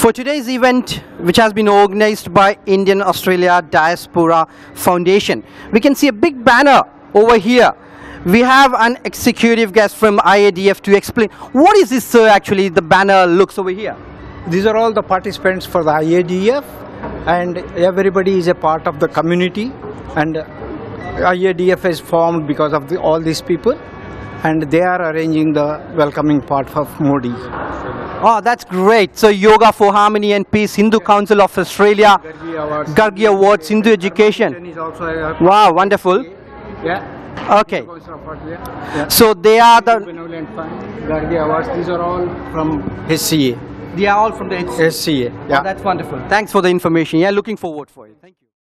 For today's event, which has been organized by Indian Australia Diaspora Foundation, we can see a big banner over here. We have an executive guest from IADF to explain what is this, sir. Actually, the banner looks over here. These are all the participants for the IADF, and everybody is a part of the community. And IADF is formed because of the, all these people, and they are arranging the welcoming part of Modi. Oh, that's great. So, Yoga for Harmony and Peace, Hindu Council of Australia, Gargi Awards, Hindu Education. is also a, Wow, wonderful. yeah. Okay. Council of Art, yeah. yeah. So, they are the. Benevolent Fund, Gargi Awards. These are all from SCA. They are all from the. SCA. Yeah. That's wonderful. Thanks for the information. Yeah, looking forward for it. Thank you.